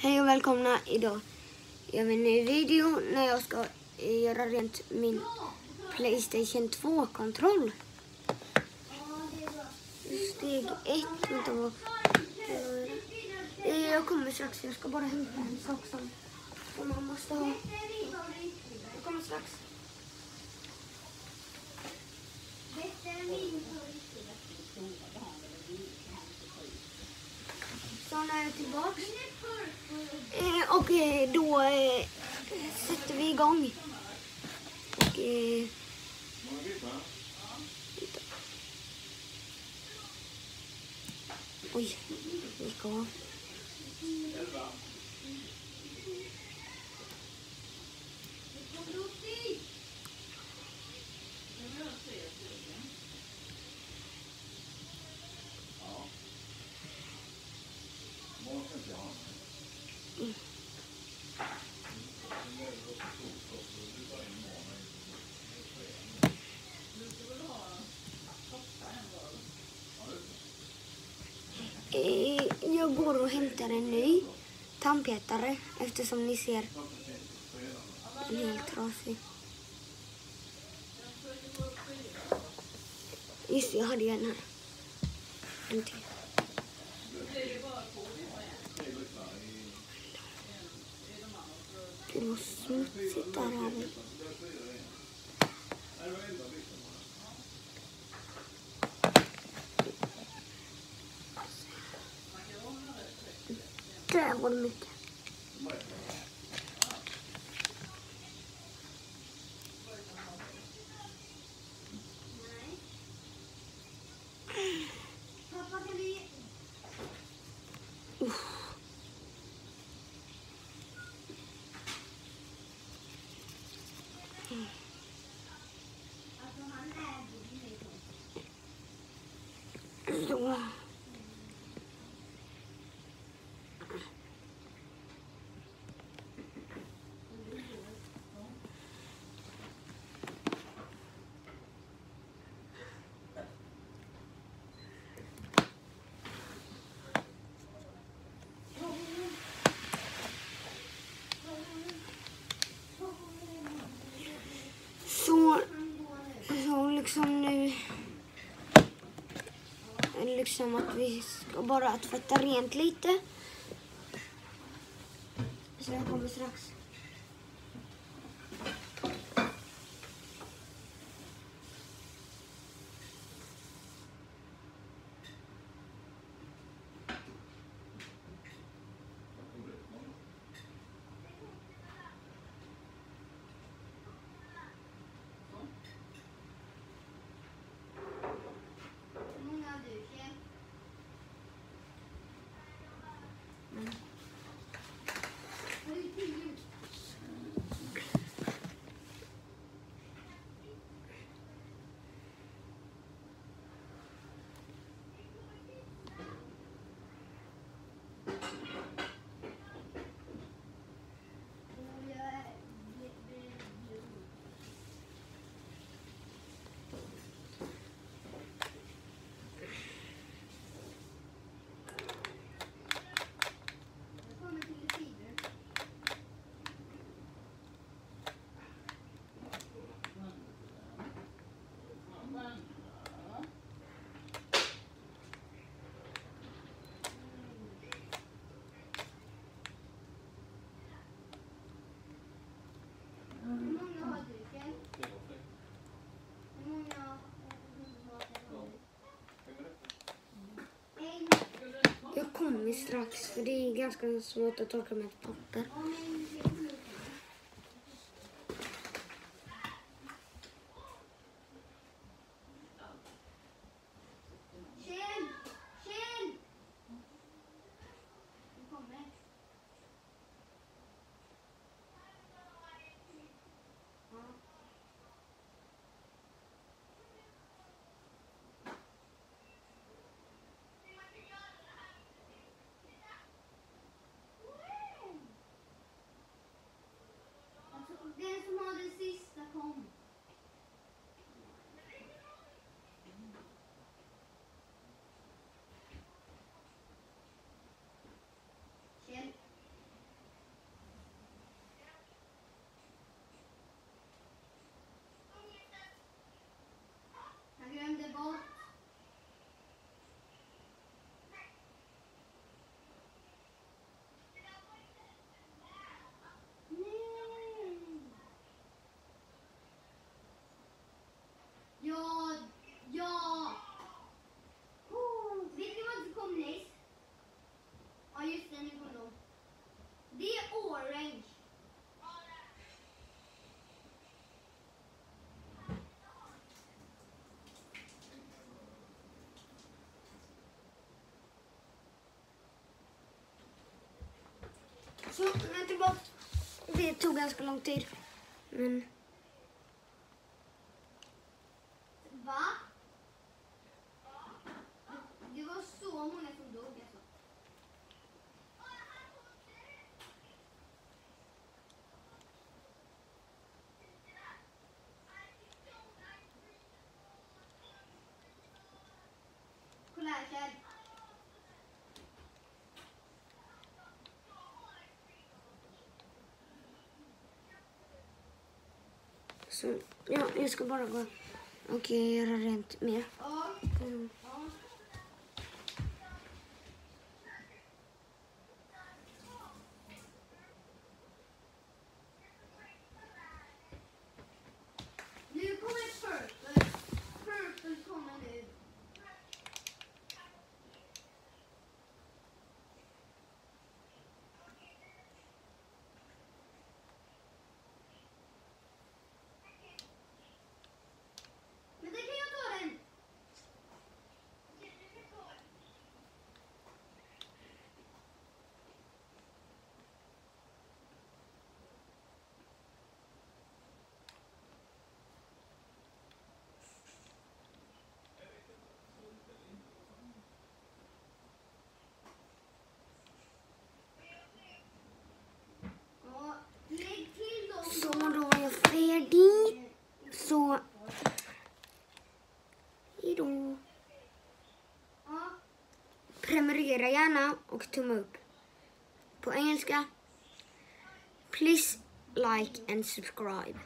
Hej och välkomna. Idag gör vi en ny video när jag ska eh, göra rent min Playstation 2-kontroll. Steg ett. Vänta, vad... Eh, jag kommer strax. Jag ska bara hämta en sak som, som man måste ha. Jag kommer strax. Så nu är jag tillbaks. Eh, och eh, då eh, sätter vi igång. Och, eh. Oj, det gick av. Eh, jag går och hämtar en ny tandpetare eftersom ni ser Den är helt trasig. Just det, jag hade ju en här. En till. Musluzi che Trevor mettiamo. Liksom nu... Liksom att vi ska bara tvätta rent lite. Så jag kommer strax. Jag kommer strax för det är ganska svårt att torka med ett papper. Range. Så, nu är tillbaka. Det tog ganska lång tid. Men... Så, ja, jag ska bara gå och göra rent mer. Mm. Nu kommer purple. Purple kommer nu. Men det kan jag ta den. Ja, lägg till dem. Så då var jag färdig. Så... Hejdå. Prenumerera gärna och tumma upp. På engelska. Please like and subscribe.